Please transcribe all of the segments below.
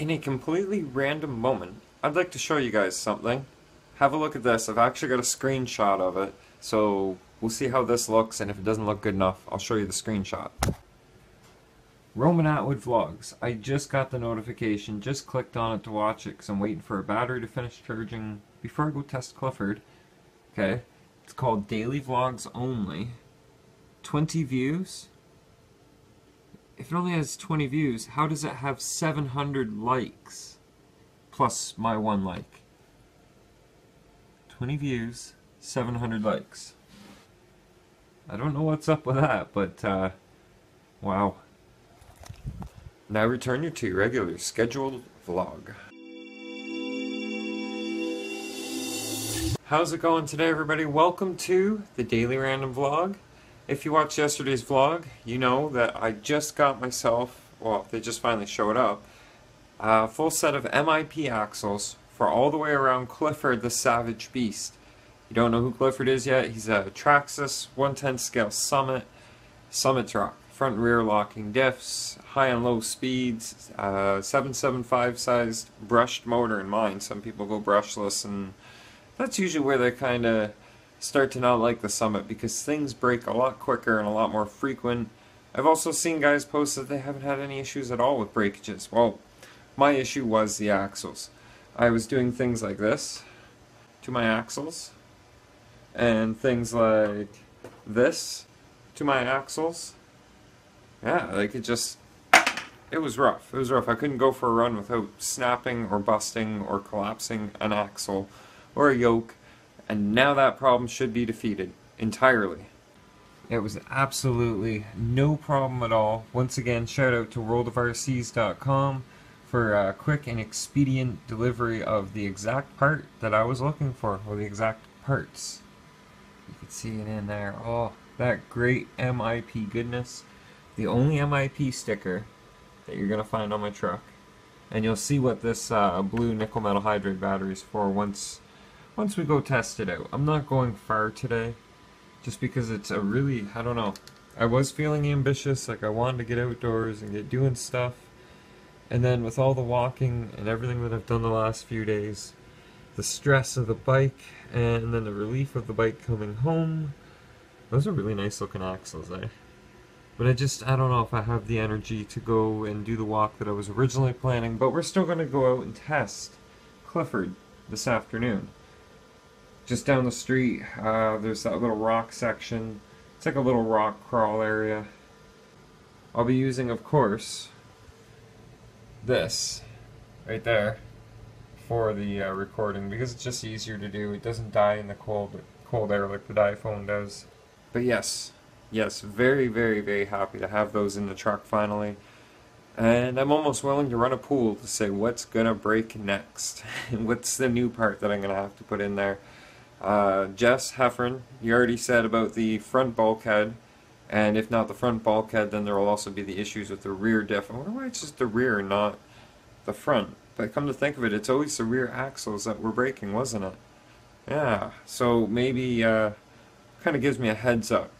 In a completely random moment, I'd like to show you guys something. Have a look at this. I've actually got a screenshot of it, so we'll see how this looks, and if it doesn't look good enough, I'll show you the screenshot. Roman Atwood Vlogs. I just got the notification, just clicked on it to watch it because I'm waiting for a battery to finish charging before I go test Clifford. Okay, it's called Daily Vlogs Only. 20 views? If it only has 20 views, how does it have 700 likes? Plus my one like. 20 views, 700 likes. I don't know what's up with that, but, uh, wow. Now return you to your regular scheduled vlog. How's it going today, everybody? Welcome to the Daily Random Vlog. If you watched yesterday's vlog, you know that I just got myself, well, they just finally showed up, a full set of MIP axles for all the way around Clifford the Savage Beast. You don't know who Clifford is yet? He's a Traxxas 110 scale Summit, Summit truck. Front and rear locking diffs, high and low speeds, uh, 775 sized brushed motor in mine. Some people go brushless and that's usually where they kind of start to not like the Summit because things break a lot quicker and a lot more frequent. I've also seen guys post that they haven't had any issues at all with breakages. Well, my issue was the axles. I was doing things like this to my axles and things like this to my axles. Yeah, like it just, it was rough. It was rough. I couldn't go for a run without snapping or busting or collapsing an axle or a yoke and now that problem should be defeated entirely. It was absolutely no problem at all. Once again, shout out to worldofrcs.com for a quick and expedient delivery of the exact part that I was looking for, or the exact parts. You can see it in there. Oh, that great MIP goodness. The only MIP sticker that you're going to find on my truck. And you'll see what this uh, blue nickel metal hydride battery is for once once we go test it out. I'm not going far today, just because it's a really, I don't know. I was feeling ambitious, like I wanted to get outdoors and get doing stuff. And then with all the walking and everything that I've done the last few days, the stress of the bike, and then the relief of the bike coming home, those are really nice looking axles, eh? But I just, I don't know if I have the energy to go and do the walk that I was originally planning, but we're still going to go out and test Clifford this afternoon just down the street, uh, there's that little rock section. It's like a little rock crawl area. I'll be using, of course, this right there for the uh, recording because it's just easier to do. It doesn't die in the cold cold air like the iPhone does. But yes, yes, very, very, very happy to have those in the truck finally. And I'm almost willing to run a pool to say what's gonna break next. what's the new part that I'm gonna have to put in there. Uh, Jess Heffern, you already said about the front bulkhead, and if not the front bulkhead, then there will also be the issues with the rear diff. I wonder why it's just the rear not the front. But come to think of it, it's always the rear axles that were breaking, wasn't it? Yeah, so maybe uh, kind of gives me a heads up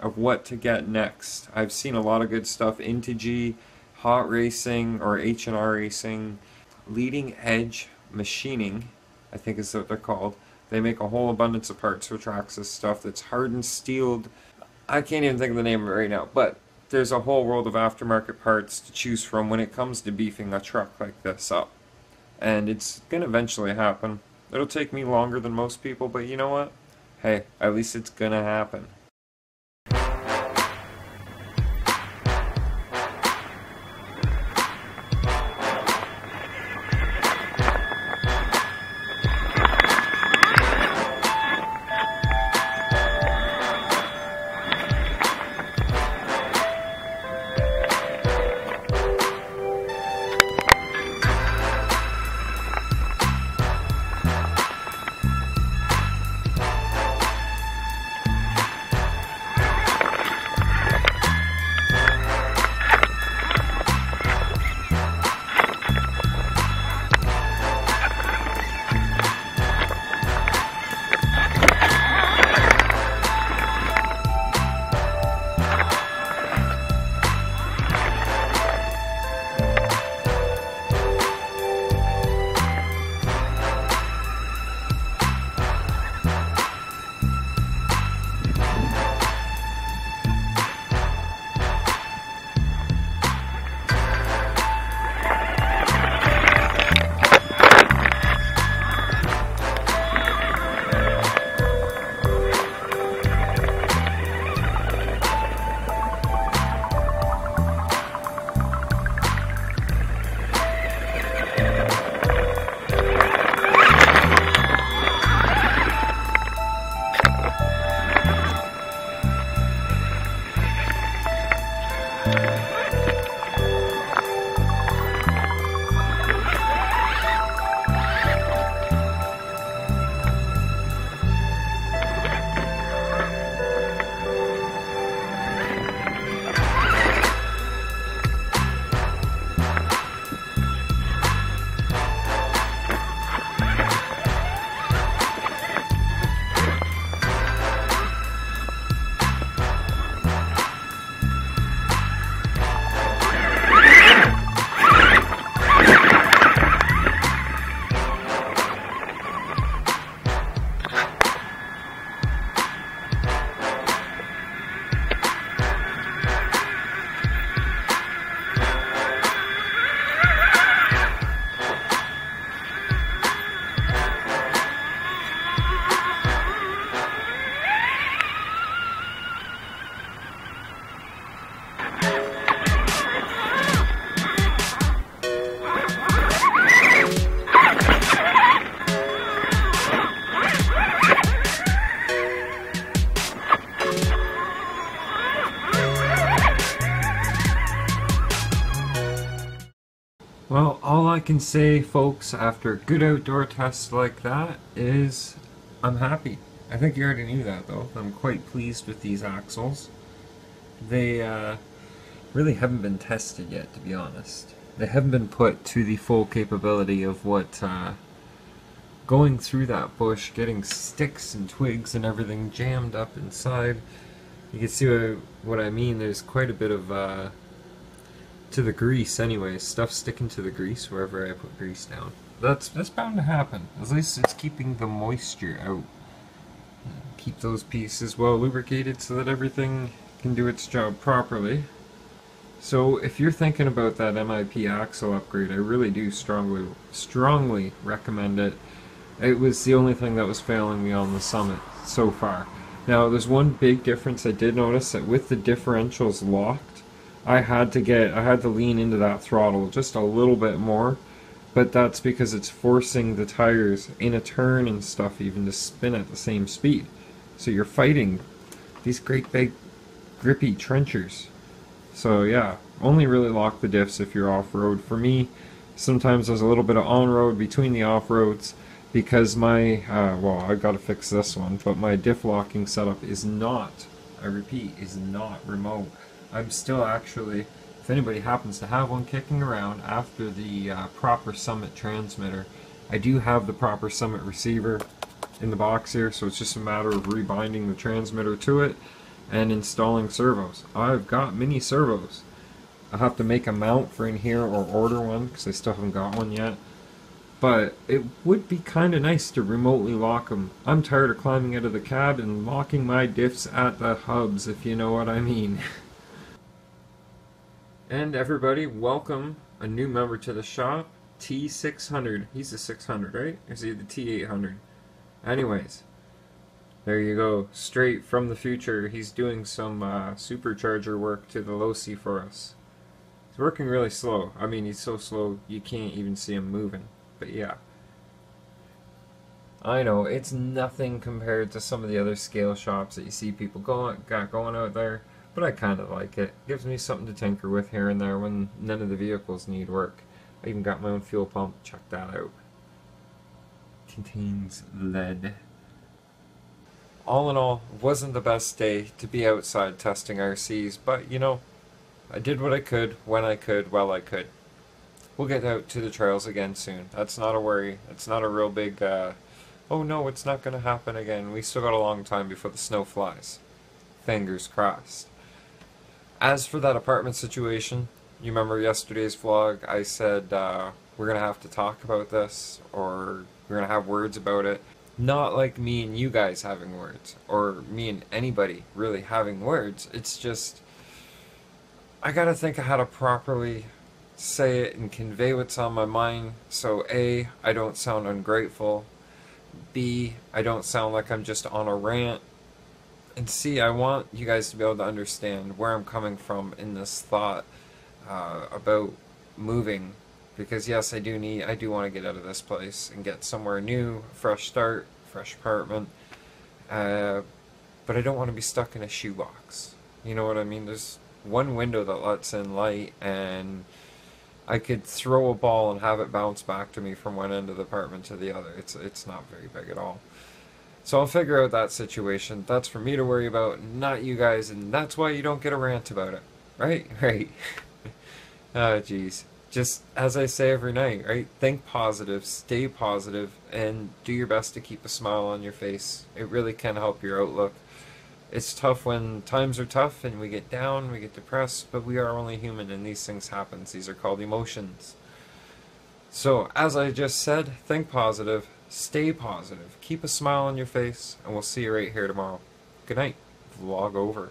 of what to get next. I've seen a lot of good stuff, Integy, Hot Racing, or H&R Racing, Leading Edge Machining, I think is what they're called. They make a whole abundance of parts for Traxxas stuff that's hardened, steeled. I can't even think of the name of it right now, but there's a whole world of aftermarket parts to choose from when it comes to beefing a truck like this up. And it's going to eventually happen. It'll take me longer than most people, but you know what? Hey, at least it's going to happen. I can say, folks, after a good outdoor test like that, is I'm happy. I think you already knew that, though. I'm quite pleased with these axles. They uh, really haven't been tested yet, to be honest. They haven't been put to the full capability of what uh, going through that bush, getting sticks and twigs and everything jammed up inside. You can see what, what I mean. There's quite a bit of uh, to the grease, anyway. Stuff sticking to the grease wherever I put grease down. That's that's bound to happen. At least it's keeping the moisture out. Keep those pieces well lubricated so that everything can do its job properly. So if you're thinking about that MIP axle upgrade, I really do strongly strongly recommend it. It was the only thing that was failing me on the Summit so far. Now there's one big difference I did notice that with the differentials locked, I had to get I had to lean into that throttle just a little bit more, but that's because it's forcing the tires in a turn and stuff even to spin at the same speed. So you're fighting these great big grippy trenchers. So yeah, only really lock the diffs if you're off-road. For me, sometimes there's a little bit of on-road between the off-roads because my, uh, well, I've got to fix this one, but my diff locking setup is not, I repeat, is not remote. I'm still actually, if anybody happens to have one kicking around after the uh, proper Summit transmitter, I do have the proper Summit receiver in the box here, so it's just a matter of rebinding the transmitter to it and installing servos. I've got mini servos. I'll have to make a mount for in here or order one because I still haven't got one yet. But it would be kind of nice to remotely lock them. I'm tired of climbing out of the cab and locking my diffs at the hubs, if you know what I mean. and everybody, welcome a new member to the shop, T600. He's the 600, right? Or is he the T800? Anyways, there you go, straight from the future. He's doing some uh, supercharger work to the Losi for us. He's working really slow. I mean, he's so slow you can't even see him moving. But yeah. I know, it's nothing compared to some of the other scale shops that you see people going, got going out there, but I kind of like it. Gives me something to tinker with here and there when none of the vehicles need work. I even got my own fuel pump, check that out. Contains lead all in all, wasn't the best day to be outside testing RCs, but you know, I did what I could, when I could, while I could. We'll get out to the trails again soon. That's not a worry. It's not a real big, uh, oh no, it's not going to happen again. We still got a long time before the snow flies. Fingers crossed. As for that apartment situation, you remember yesterday's vlog, I said uh, we're going to have to talk about this, or we're going to have words about it. Not like me and you guys having words or me and anybody really having words. It's just i gotta think of how to properly say it and convey what's on my mind. So a i don't sound ungrateful. B i don't sound like i'm just on a rant and see, I want you guys to be able to understand where i'm coming from in this thought uh, about moving because yes, I do need, I do want to get out of this place and get somewhere new, fresh start, fresh apartment. Uh, but I don't want to be stuck in a shoebox. You know what I mean? There's one window that lets in light, and I could throw a ball and have it bounce back to me from one end of the apartment to the other. It's it's not very big at all. So I'll figure out that situation. That's for me to worry about, not you guys, and that's why you don't get a rant about it. Right? Right. oh, jeez just as I say every night, right? Think positive, stay positive, and do your best to keep a smile on your face. It really can help your outlook. It's tough when times are tough and we get down, we get depressed, but we are only human and these things happen. These are called emotions. So, as I just said, think positive, stay positive, keep a smile on your face, and we'll see you right here tomorrow. Good night. Vlog over.